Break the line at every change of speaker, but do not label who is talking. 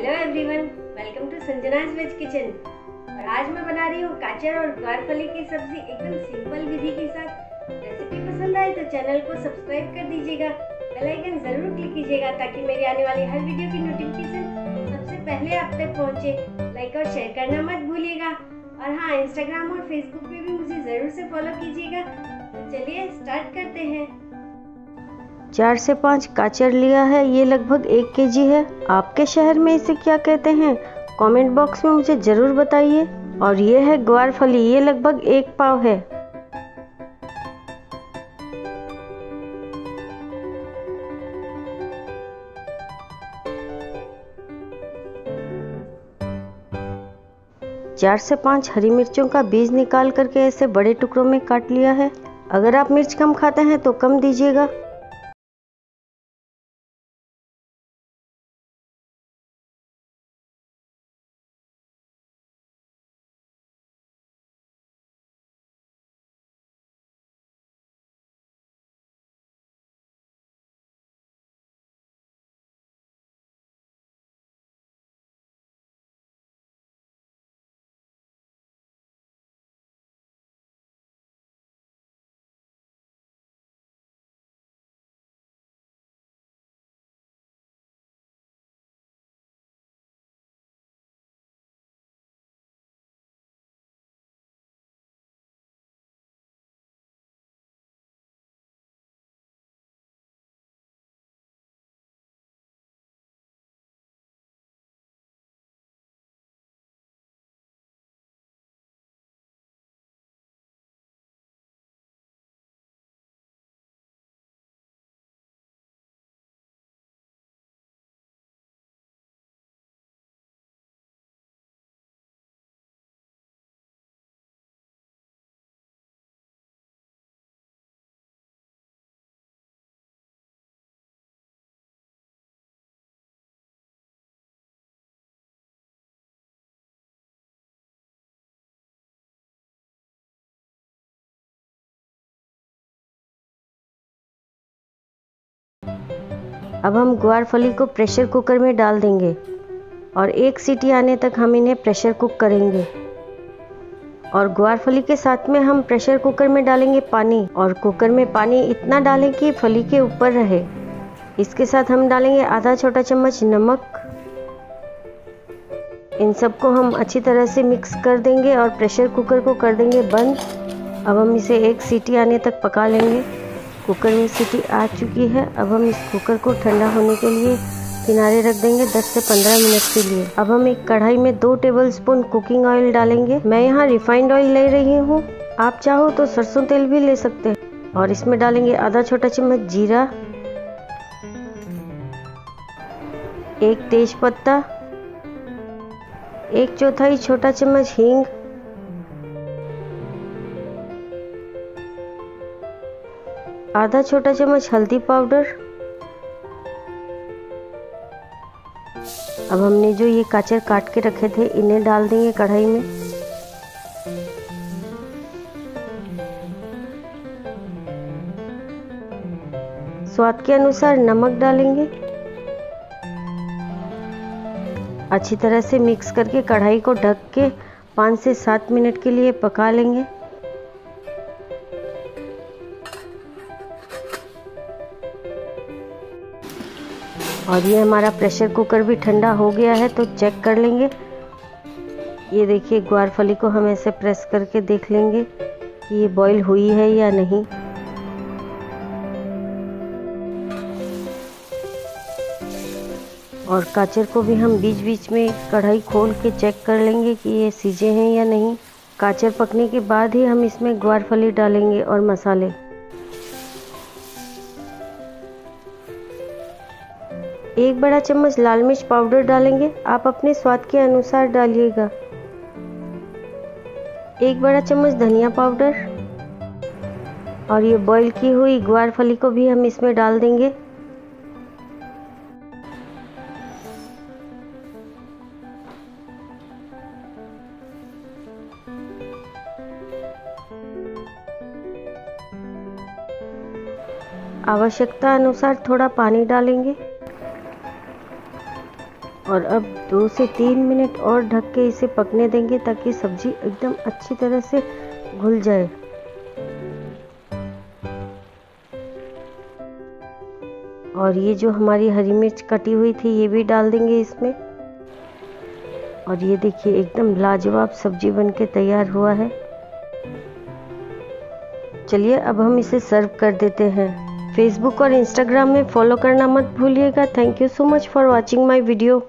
Hello everyone, welcome to Sanjana's veg kitchen. और आज मैं बना रही हूँ काचर और ग्वारफली की सब्ज़ी एकदम सिंपल विधि के साथ। रेसिपी पसंद आए तो चैनल को सब्सक्राइब कर दीजिएगा, बेल आइकन ज़रूर क्लिक कीजिएगा ताकि मेरी आने वाली हर वीडियो की नोटिफिकेशन सबसे पहले आप तक पहुँचे। लाइक और शेयर करना मत भूलिएगा। और हाँ इंस्टाग्राम और फेसबुक पे भी मुझे ज़रूर से फॉलो कीजिएगा। तो चलिए स्टार्ट करते हैं।
चार से पाँच काचर लिया है, ये लगभग एक के जी है। आपके शहर में इसे क्या कहते हैं? कमेंट बॉक्स में मुझे ज़रूर बताइए। और ये है ग्वार फली ये लगभग एक पाव है। चार से पाँच हरी मिर्चों का बीज निकाल करके ऐसे बड़े टुकड़ों में काट लिया है। अगर आप मिर्च कम खाते हैं तो कम दीजिएगा। अब हम ग्वारफली को प्रेशर कुकर में डाल देंगे और एक सीटी आने तक हम इन्हें प्रेशर कुक करेंगे। और ग्वारफली के साथ में हम प्रेशर कुकर में डालेंगे पानी और कुकर में पानी इतना डालें कि फली के ऊपर रहे। इसके साथ हम डालेंगे आधा छोटा चम्मच नमक। इन सबको हम अच्छी तरह से मिक्स कर देंगे और प्रेशर कुकर को कर देंगे बंद। अब हम इसे एक सीटी आने तक पका लेंगे। कुकर में सीटी आ चुकी है। अब हम इस कुकर को ठंडा होने के लिए किनारे रख देंगे 10 से 15 मिनट के लिए। अब हम एक कढ़ाई में दो टेबल स्पून कुकिंग ऑयल डालेंगे। मैं यहाँ रिफाइंड ऑयल ले रही हूँ। आप चाहो तो सरसों तेल भी ले सकते हैं। और इसमें डालेंगे आधा छोटा चम्मच जीरा, एक तेज पत्ता एक चौथाई छोटा चम्मच हींग आधा छोटा चम्मच हल्दी पाउडर। अब हमने जो ये काचर काट के रखे थे, इन्हें डाल देंगे कढ़ाई में। स्वाद के अनुसार नमक डालेंगे। अच्छी तरह से मिक्स करके कढ़ाई को ढक के पाँच से सात मिनट के लिए पका लेंगे। और ये हमारा प्रेशर कुकर भी ठंडा हो गया है तो चेक कर लेंगे। ये देखिए, ग्वारफली को हम ऐसे प्रेस करके देख लेंगे कि ये बॉईल हुई है या नहीं। और काचर को भी हम बीच बीच में कढ़ाई खोल के चेक कर लेंगे कि ये सीजे हैं या नहीं। काचर पकने के बाद ही हम इसमें ग्वारफली डालेंगे और मसाले। एक बड़ा चम्मच लाल मिर्च पाउडर डालेंगे। आप अपने स्वाद के अनुसार डालिएगा। एक बड़ा चम्मच धनिया पाउडर। और ये बॉईल की हुई ग्वार फली को भी हम इसमें डाल देंगे। आवश्यकता अनुसार थोड़ा पानी डालेंगे। और अब दो से तीन मिनट और ढक के इसे पकने देंगे ताकि सब्ज़ी एकदम अच्छी तरह से घुल जाए। और ये जो हमारी हरी मिर्च कटी हुई थी, ये भी डाल देंगे इसमें। और ये देखिए, एकदम लाजवाब सब्ज़ी बनके तैयार हुआ है। चलिए, अब हम इसे सर्व कर देते हैं। फेसबुक और इंस्टाग्राम में फॉलो करना मत भूलिएगा। Thank you so much for watching my video